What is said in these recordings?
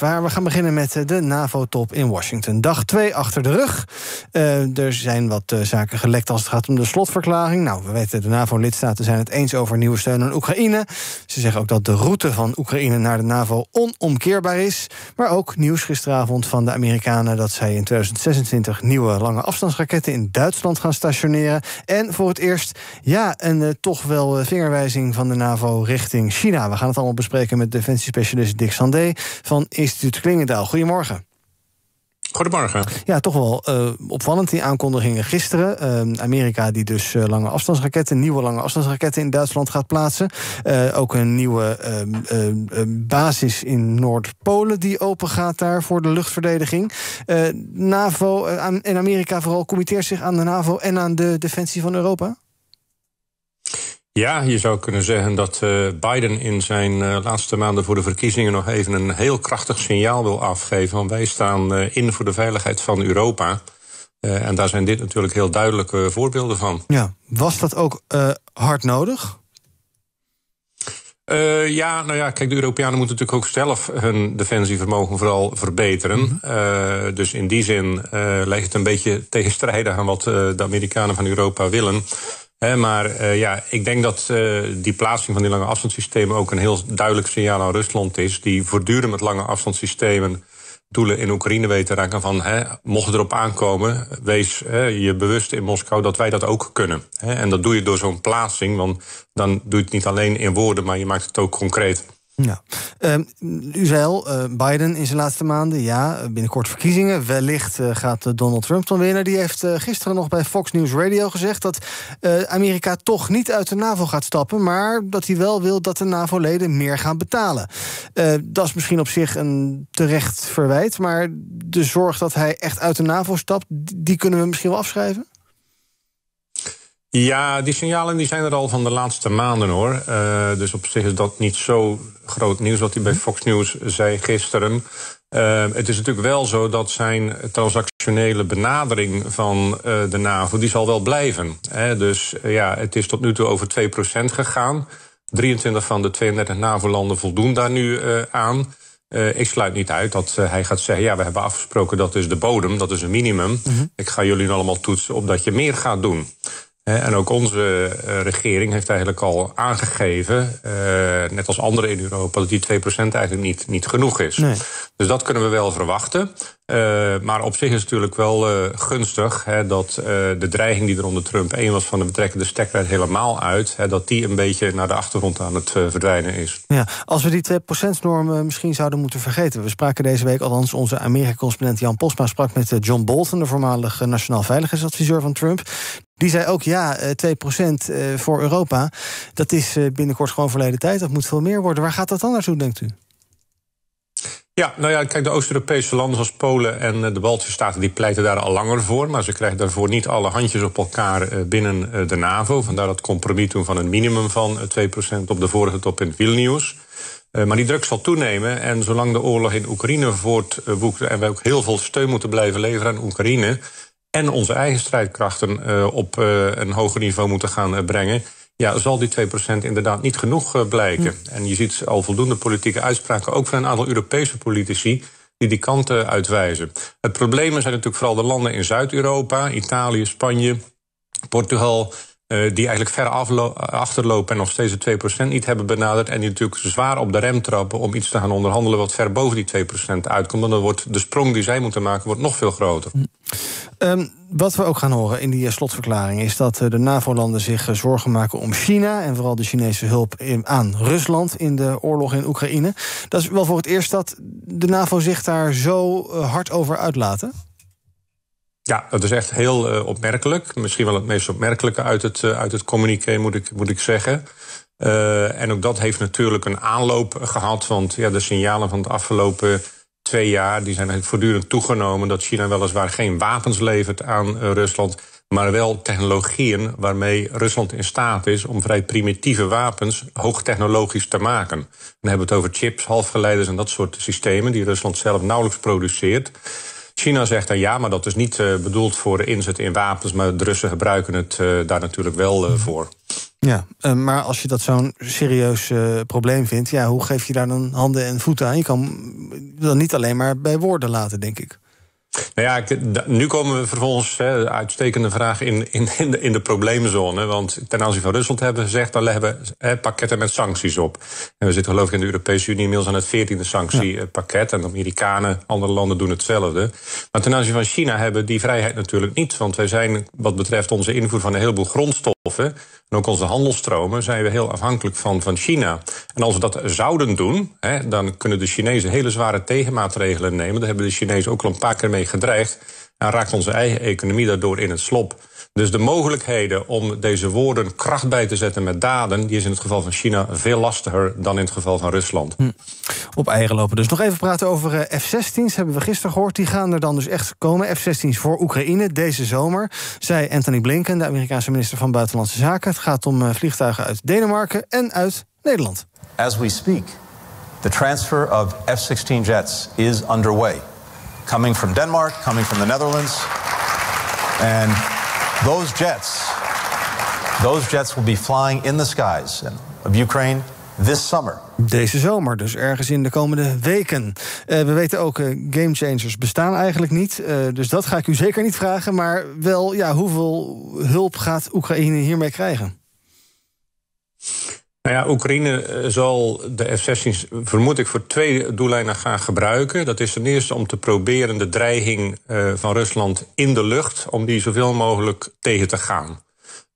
waar. We gaan beginnen met de NAVO-top in Washington. Dag 2 achter de rug. Uh, er zijn wat uh, zaken gelekt als het gaat om de slotverklaring. Nou, we weten, de NAVO-lidstaten zijn het eens over nieuwe steun aan Oekraïne. Ze zeggen ook dat de route van Oekraïne naar de NAVO onomkeerbaar is. Maar ook nieuws gisteravond van de Amerikanen... dat zij in 2026 nieuwe lange afstandsraketten in Duitsland gaan stationeren. En voor het eerst, ja, een toch wel vingerwijzing van de NAVO richting China. We gaan het allemaal bespreken met defensiespecialist Dick Sandé van Instituut Klingendaal. Goedemorgen. Goedemorgen. Ja, toch wel uh, opvallend die aankondigingen gisteren. Uh, Amerika die dus uh, lange afstandsraketten, nieuwe lange afstandsraketten in Duitsland gaat plaatsen. ook een nieuwe ehm, basis in Noord-Polen die open gaat daar voor de luchtverdediging. NAVO en Amerika vooral committeert zich aan de NAVO en aan de defensie van Europa? Ja, je zou kunnen zeggen dat uh, Biden in zijn uh, laatste maanden voor de verkiezingen nog even een heel krachtig signaal wil afgeven. Want wij staan uh, in voor de veiligheid van Europa. en daar zijn dit natuurlijk heel duidelijke voorbeelden van. Ja, was dat ook hard nodig? Uh, ja, nou ja, kijk, de Europeanen moeten natuurlijk ook zelf hun defensievermogen vooral verbeteren. Mm -hmm. uh, dus in die zin uh, lijkt het een beetje tegenstrijdig aan wat de Amerikanen van Europa willen. He, maar uh, ja, ik denk dat uh, die plaatsing van die lange afstandssystemen ook een heel duidelijk signaal aan Rusland is. Die voortdurend met lange afstandssystemen doelen in Oekraïne weten raken van, hè, mocht het erop aankomen, wees je bewust in Moskou dat wij dat ook kunnen. En dat doe je door zo'n plaatsing, want dan doe je het niet alleen in woorden, maar je maakt het ook concreet. Ja. Uh, u zei al, uh, Biden in zijn laatste maanden, ja, binnenkort verkiezingen. Wellicht uh, gaat Donald Trump dan winnen. Die heeft gisteren nog bij Fox News Radio gezegd dat Amerika toch niet uit de NAVO gaat stappen, maar dat hij wel wil dat de NAVO-leden meer gaan betalen. dat is misschien op zich een terecht verwijt, maar de zorg dat hij echt uit de NAVO stapt, die kunnen we misschien wel afschrijven? Ja, die signalen die zijn er al van de laatste maanden hoor. Uh, dus op zich is dat niet zo groot nieuws wat hij bij Fox News zei gisteren. Uh, het is natuurlijk wel zo dat zijn transactionele benadering van uh, de NAVO... die zal wel blijven. Hè? Dus ja, het is tot nu toe over 2% gegaan. 23 van de 32 NAVO-landen voldoen daar nu aan... Uh, ik sluit niet uit dat uh, hij gaat zeggen: ja, we hebben afgesproken dat is de bodem, dat is een minimum. Mm -hmm. Ik ga jullie allemaal toetsen op dat je meer gaat doen. En ook onze uh, regering heeft eigenlijk al aangegeven, uh, net als anderen in Europa, dat die 2% eigenlijk niet, niet genoeg is. Nee. Dus dat kunnen we wel verwachten. Uh, maar op zich is het natuurlijk wel gunstig hè, dat de dreiging die er onder Trump 1 was van de betrekken de stekker helemaal uit, hè, dat die een beetje naar de achtergrond aan het verdwijnen is. Ja, als we die 2%-norm misschien zouden moeten vergeten. We spraken deze week, althans onze Amerika-correspondent Jan Posma sprak met John Bolton, de voormalige nationaal veiligheidsadviseur van Trump. Die zei ook, ja, 2% voor Europa, dat is binnenkort gewoon verleden tijd. Dat moet veel meer worden. Waar gaat dat dan naartoe, denkt u? Ja, nou ja, kijk, de Oost-Europese landen zoals Polen en de Baltische Staten... die pleiten daar al langer voor, maar ze krijgen daarvoor niet alle handjes op elkaar binnen de NAVO. Vandaar dat compromis toen van een minimum van 2% op de vorige top in Vilnius. Maar die druk zal toenemen. En zolang de oorlog in Oekraïne voortwoekt... en wij ook heel veel steun moeten blijven leveren aan Oekraïne en onze eigen strijdkrachten op een hoger niveau moeten gaan brengen. Ja, zal die 2% inderdaad niet genoeg blijken. Hm. En je ziet al voldoende politieke uitspraken, ook van een aantal Europese politici, die die kant uitwijzen. Het probleem zijn natuurlijk vooral de landen in Zuid-Europa, Italië, Spanje, Portugal. Uh, die eigenlijk ver achterlopen en nog steeds de 2% niet hebben benaderd. En die natuurlijk zwaar op de rem trappen om iets te gaan onderhandelen wat ver boven die 2% uitkomt. Dan wordt de sprong die zij moeten maken wordt nog veel groter. Um, wat we ook gaan horen in die slotverklaring is dat de NAVO-landen zich zorgen maken om China en vooral de Chinese hulp aan Rusland in de oorlog in Oekraïne. Dat is wel voor het eerst dat de NAVO zich daar zo hard over uitlaten. Ja, dat is echt heel uh, opmerkelijk. Misschien wel het meest opmerkelijke uit het, uh, uit het communiqué, moet ik, moet ik zeggen. Uh, en ook dat heeft natuurlijk een aanloop gehad. Want ja, de signalen van de afgelopen twee jaar... die zijn voortdurend toegenomen... dat China weliswaar geen wapens levert aan Rusland... maar wel technologieën waarmee Rusland in staat is... om vrij primitieve wapens hoogtechnologisch te maken. Dan hebben we het over chips, halfgeleiders en dat soort systemen... die Rusland zelf nauwelijks produceert... China zegt dan ja, maar dat is niet uh, bedoeld voor inzet in wapens, maar de Russen gebruiken het uh, daar natuurlijk wel uh, voor. Ja, maar als je dat zo'n serieus probleem vindt, ja, hoe geef je daar dan handen en voeten aan? Je kan dan niet alleen maar bij woorden laten, denk ik. Nou ja, nu komen we vervolgens, hè, uitstekende vraag, in, in, in, de, in de probleemzone. Want ten aanzien van Rusland hebben we gezegd, we hebben hè, pakketten met sancties op. En we zitten geloof ik in de Europese Unie inmiddels aan het veertiende sanctiepakket. En de Amerikanen, andere landen doen hetzelfde. Maar ten aanzien van China hebben we die vrijheid natuurlijk niet. Want wij zijn, wat betreft onze invoer van een heleboel grondstoffen... En ook onze handelstromen zijn we heel afhankelijk van, van China. En als we dat zouden doen, hè, dan kunnen de Chinezen hele zware tegenmaatregelen nemen. Daar hebben de Chinezen ook al een paar keer mee gedreigd. En raakt onze eigen economie daardoor in het slop. Dus de mogelijkheden om deze woorden kracht bij te zetten met daden, die is in het geval van China veel lastiger dan in het geval van Rusland. Hm. Op eigen lopen. Dus nog even praten over eh, F-16's. Hebben we gisteren gehoord. Die gaan er dan dus echt komen. F-16's voor Oekraïne deze zomer. Zei Anthony Blinken, de Amerikaanse minister van Buitenlandse Zaken. Het gaat om eh, vliegtuigen uit Denemarken en uit Nederland. As we speak, the transfer of F-16 jets is underway. Coming from Denmark, coming from the Netherlands. And those jets, those jets will be flying in the skies of Ukraine this summer. Deze zomer, dus ergens in de komende weken. Uh, we weten ook, uh, game changers bestaan eigenlijk niet. Uh, dus dat ga ik u zeker niet vragen. Maar wel, ja, hoeveel hulp gaat Oekraïne hiermee krijgen? Nou ja, Oekraïne zal de F-16's, vermoed ik, voor twee doeleinden gaan gebruiken. Dat is ten eerste om te proberen de dreiging van Rusland in de lucht, om die zoveel mogelijk tegen te gaan.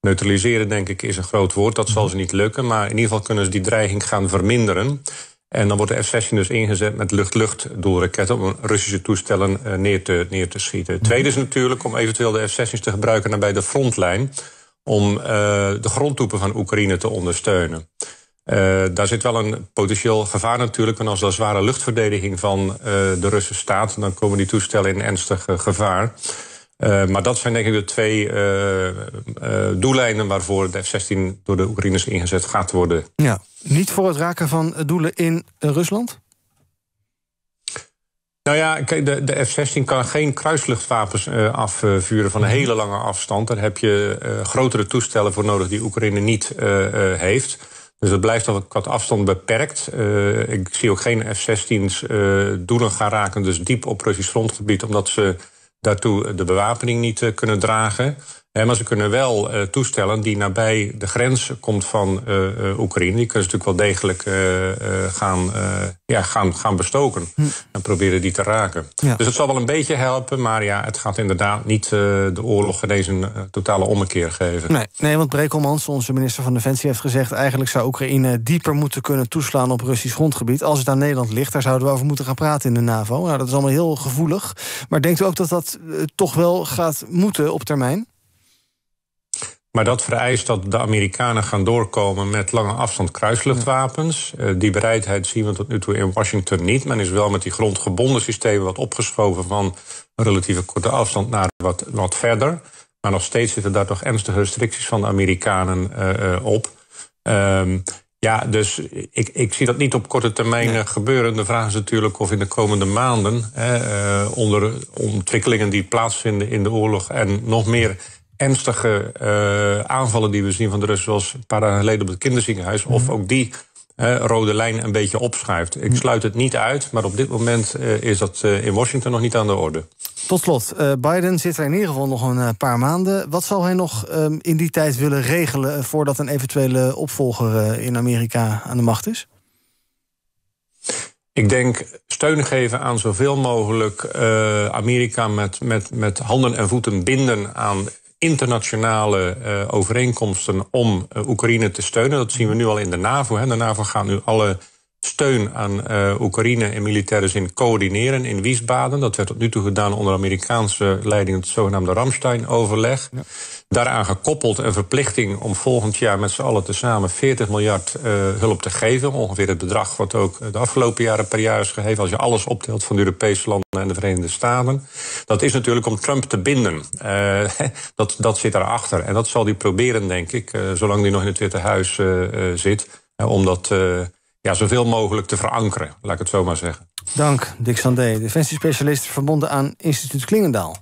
Neutraliseren, denk ik, is een groot woord. Dat zal ze niet lukken. Maar in ieder geval kunnen ze die dreiging gaan verminderen. En dan wordt de F-16 dus ingezet met lucht-lucht doelraketten om Russische toestellen eh, neer te, neer te schieten. Tweede is natuurlijk om eventueel de F-16's te gebruiken naar bij de frontlijn. Om uh, de grondtroepen van Oekraïne te ondersteunen. Uh, daar zit wel een potentieel gevaar natuurlijk. Want als er zware luchtverdediging van uh, de Russen staat, dan komen die toestellen in ernstig gevaar. Maar dat zijn denk ik de twee doeleinden waarvoor de F-16 door de Oekraïners ingezet gaat worden. Ja, niet voor het raken van doelen in Rusland? Nou ja, kijk, de, de F-16 kan geen kruisluchtwapens afvuren van een mhm. hele lange afstand. Daar heb je grotere toestellen voor nodig die Oekraïne niet heeft. Dus het blijft al wat afstand beperkt. ik zie ook geen F-16's doelen gaan raken, dus diep op Russisch grondgebied, omdat ze daartoe de bewapening niet eh, kunnen dragen. Maar ze kunnen wel uh, toestellen die nabij de grens komt van uh, Oekraïne. Die kunnen ze natuurlijk wel degelijk gaan, ja, gaan, gaan bestoken. Hm. En proberen die te raken. Dus het zal wel een beetje helpen. Maar ja, het gaat inderdaad niet de oorlog ineens een totale ommekeer geven. Nee, nee want Brekelmans, onze minister van Defensie, heeft gezegd... eigenlijk zou Oekraïne dieper moeten kunnen toeslaan op Russisch grondgebied. Als het aan Nederland ligt, daar zouden we over moeten gaan praten in de NAVO. Nou, dat is allemaal heel gevoelig. Maar denkt u ook dat dat toch wel gaat moeten op termijn? Maar dat vereist dat de Amerikanen gaan doorkomen met lange afstand kruisluchtwapens. Uh, die bereidheid zien we tot nu toe in Washington niet. Men is wel met die grondgebonden systemen wat opgeschoven van een relatieve korte afstand naar wat, wat verder. Maar nog steeds zitten daar toch ernstige restricties van de Amerikanen uh, op. Um, ja, dus ik, ik zie dat niet op korte termijn gebeuren. De vraag is natuurlijk of in de komende maanden, uh, onder ontwikkelingen die plaatsvinden in de oorlog en nog meer ernstige uh, aanvallen die we zien van de Russen, zoals een paar dagen geleden op het kinderziekenhuis, of mhm. ook die uh, rode lijn een beetje opschuift. Ik mhm. sluit het niet uit, maar op dit moment uh, is dat in Washington nog niet aan de orde. Tot slot, Biden zit er in ieder geval nog een paar maanden. Wat zal hij nog um, in die tijd willen regelen voordat een eventuele opvolger in Amerika aan de macht is? Ik denk steun geven aan zoveel mogelijk uh, Amerika met, met, met handen en voeten binden aan internationale uh, overeenkomsten om uh, Oekraïne te steunen. Dat zien we nu al in de NAVO. Hè. De NAVO gaat nu alle steun aan uh, Oekraïne in militaire zin coördineren in Wiesbaden. Dat werd tot nu toe gedaan onder Amerikaanse leiding, het zogenaamde Ramstein-overleg. Ja. Daaraan gekoppeld een verplichting om volgend jaar met z'n allen tezamen 40 miljard uh, hulp te geven. Ongeveer het bedrag wat ook de afgelopen jaren per jaar is gegeven. Als je alles optelt van de Europese landen en de Verenigde Staten. Dat is natuurlijk om Trump te binden. Uh, dat, dat zit daarachter. En dat zal hij proberen, denk ik, zolang hij nog in het Witte Huis zit. om dat ja, zoveel mogelijk te verankeren, laat ik het zo maar zeggen. Dank, Dick Sandé, defensiespecialist verbonden aan instituut Klingendaal.